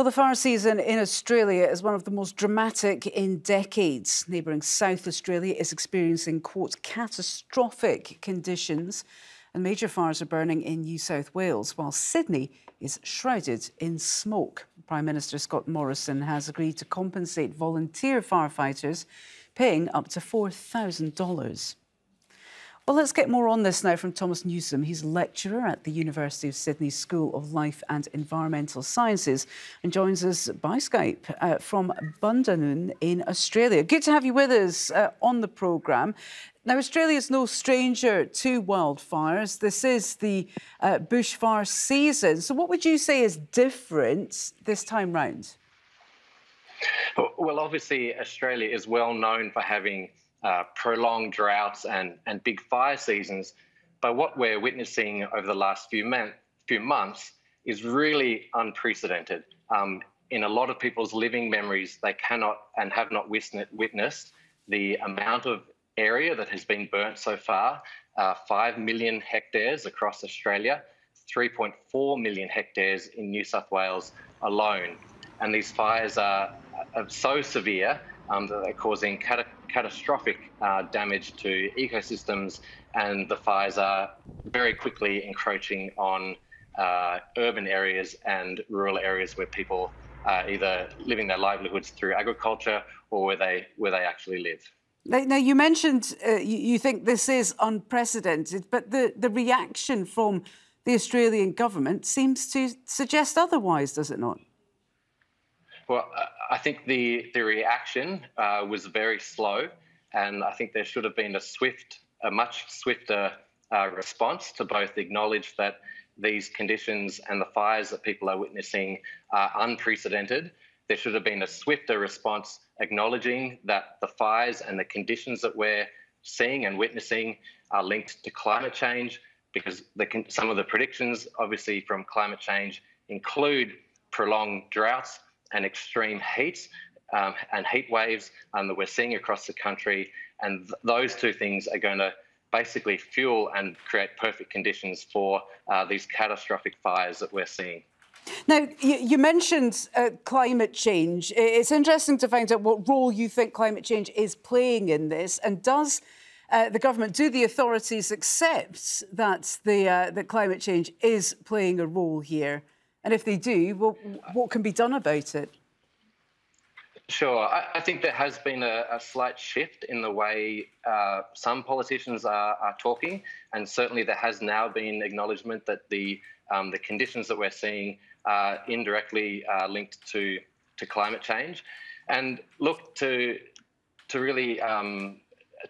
Well, the fire season in Australia is one of the most dramatic in decades. Neighbouring South Australia is experiencing, quote, catastrophic conditions, and major fires are burning in New South Wales, while Sydney is shrouded in smoke. Prime Minister Scott Morrison has agreed to compensate volunteer firefighters, paying up to $4,000. Well, let's get more on this now from Thomas Newsome. He's a lecturer at the University of Sydney School of Life and Environmental Sciences and joins us by Skype uh, from Bundanoon in Australia. Good to have you with us uh, on the programme. Now, Australia is no stranger to wildfires. This is the uh, bushfire season. So, what would you say is different this time round? Well, obviously, Australia is well known for having uh, prolonged droughts and, and big fire seasons. But what we're witnessing over the last few, man, few months is really unprecedented. Um, in a lot of people's living memories, they cannot and have not witnessed the amount of area that has been burnt so far uh, 5 million hectares across Australia, 3.4 million hectares in New South Wales alone. And these fires are, are so severe um, that they're causing cat- catastrophic uh, damage to ecosystems, and the fires are very quickly encroaching on uh, urban areas and rural areas where people are either living their livelihoods through agriculture or where they where they actually live. Now, you mentioned uh, you, you think this is unprecedented, but the, the reaction from the Australian government seems to suggest otherwise, does it not? Well, I think the the reaction uh, was very slow, and I think there should have been a swift, a much swifter uh, response to both acknowledge that these conditions and the fires that people are witnessing are unprecedented. There should have been a swifter response acknowledging that the fires and the conditions that we're seeing and witnessing are linked to climate change because some of the predictions, obviously, from climate change include prolonged droughts and extreme heat um, and heat waves um, that we're seeing across the country. And th- those two things are going to basically fuel and create perfect conditions for uh, these catastrophic fires that we're seeing. Now, you, mentioned uh, climate change. It's interesting to find out what role you think climate change is playing in this, and does uh, the government, do the authorities accept that the uh, that climate change is playing a role here? And if they do, well, what can be done about it? Sure. I, I think there has been a, a, slight shift in the way uh, some politicians are, are, talking, and certainly there has now been acknowledgement that the um, the conditions that we're seeing are indirectly uh, linked to to climate change. And look to to really um,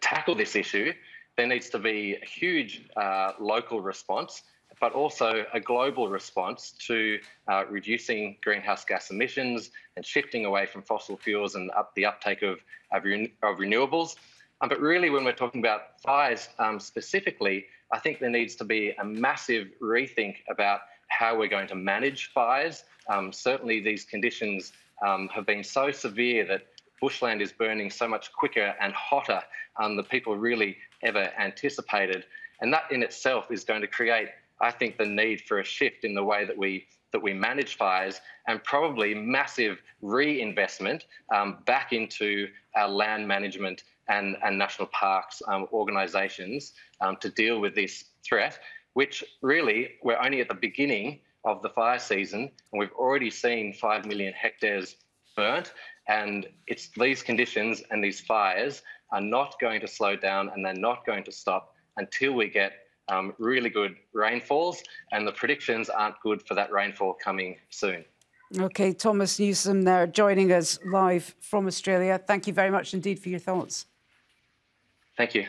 tackle this issue, there needs to be a huge uh, local response but also a global response to uh, reducing greenhouse gas emissions and shifting away from fossil fuels and up the uptake of, of, of renewables. Um, but really, when we're talking about fires um, specifically, I think there needs to be a massive rethink about how we're going to manage fires. Um, certainly, these conditions um, have been so severe that bushland is burning so much quicker and hotter um, than people really ever anticipated. And that in itself is going to create I think the need for a shift in the way that we that we manage fires and probably massive reinvestment um, back into our land management and, and national parks um, organisations um, to deal with this threat, which really we're only at the beginning of the fire season and we've already seen 5 million hectares burnt and it's these conditions and these fires are not going to slow down and they're not going to stop until we get um, really good rainfalls, and the predictions aren't good for that rainfall coming soon. Okay, Thomas Newsome there joining us live from Australia. Thank you very much indeed for your thoughts. Thank you.